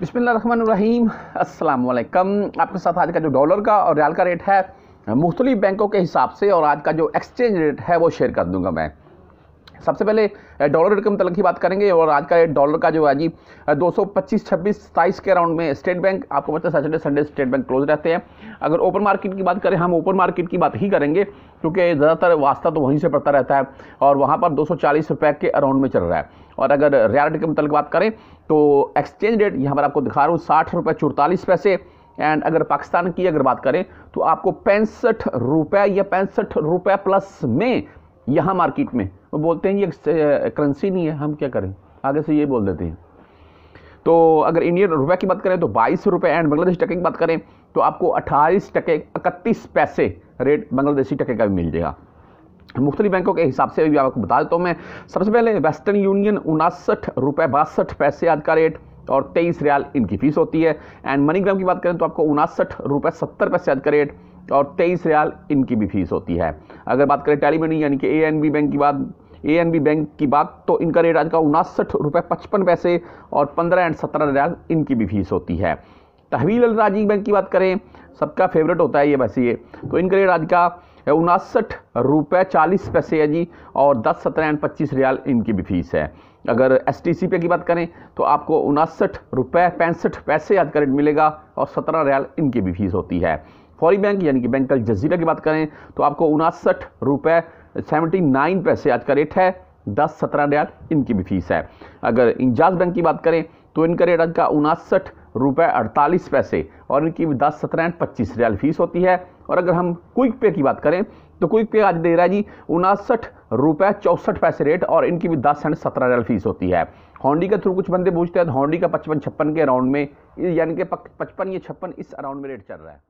अस्सलाम वालेकुम आपके साथ आज का जो डॉलर का और रियाल का रेट है, मुख्तलिफ़ बैंकों के हिसाब से और आज का जो एक्सचेंज रेट है, वो शेयर कर दूँगा मैं। सबसे पहले डॉलर रेट के मतलब की बात करेंगे और आज का रेट डॉलर का जो है जी दो सौ पच्चीस छब्बीस सताईस के अराउंड में स्टेट बैंक, आपको पता है Saturday, Sunday State Bank close रहते हैं। अगर ओपन मार्केट की बात करें, हम ओपन मार्केट की बात ही करेंगे, क्योंकि ज़्यादातर वास्ता तो वहीं से पड़ता रहता है और वहाँ पर दो सौ चालीस रुपये के अराउंड में चल रहा है। और अगर रियल रेट के मतलब बात करें तो एक्सचेंज रेट यहाँ पर आपको दिखा रहा हूँ, साठ रुपये चौतालीस पैसे। एंड अगर पाकिस्तान की अगर बात करें तो आपको पैंसठ रुपये या पैंसठ रुपये प्लस में यहाँ मार्केट में। वो बोलते हैं, ये करेंसी नहीं है, हम क्या करें? आगे से ये बोल देते हैं। तो अगर इंडियन रुपये की बात करें तो बाईस रुपये एंड बांग्लादेशी टके की बात करें तो आपको अट्ठाईस टके इकतीस पैसे रेट बांग्लादेशी टके का भी मिल जाएगा। मुख्तलि बैंकों के हिसाब से भी आपको बता देता हूँ, मैं सबसे पहले वेस्टर्न यूनियन उनासठ रुपये बासठ पैसे आज का रेट और तेईस रियाल इनकी फ़ीस होती है। एंड मनीग्राम की बात करें तो आपको उनासठ रुपये सत्तर पैसे आज का रेट और तेईस रियाल इनकी भी फ़ीस होती है। अगर बात करें टेलीमनी यानी कि ए एन बी बैंक की बात ए एन बी बैंक की बात तो इनका रेट आज का उनासठ रुपये पचपन पैसे और पंद्रह एंड सत्रह रियाल इनकी भी फ़ीस होती है। तहवील अल राजीव बैंक की बात करें, सबका फेवरेट होता है ये, वैसे ये। तो इनका रेट आज का उनासठ रुपये चालीस पैसे है जी, और दस सत्रह एंड पच्चीस रियाल इनकी भी फ़ीस है। अगर एस टी सी पे की बात करें तो आपको उनासठ रुपये पैंसठ पैसे आज का रेट मिलेगा और सत्रह रियाल इनकी भी फ़ीस होती है। फौरी बैंक, यानी कि बैंक जजीरा की बात करें तो आपको उनासठ रुपये सेवेंटी नाइन पैसे आज का रेट है दस सत्रह रियाल इनकी भी फ़ीस है। अगर इंजाज बैंक की बात करें तो इनका रेट आज का उनासठ रुपये अड़तालीस पैसे और इनकी भी दस, सत्रह एंड पच्चीस रियाल फ़ीस होती है। और अगर हम क्विक पे की बात करें तो क्विक पे आज दे रहा है जी उनासठ रुपये चौंसठ पैसे रेट और इनकी भी दस एंड सत्रह रियाल फ़ीस होती है। हॉन्डी के थ्रू कुछ बंदे पूछते हैं तो हॉन्डी का पचपन छप्पन के अराउंड में, यानी कि पचपन या छप्पन इस अराउंड में रेट चल रहा है।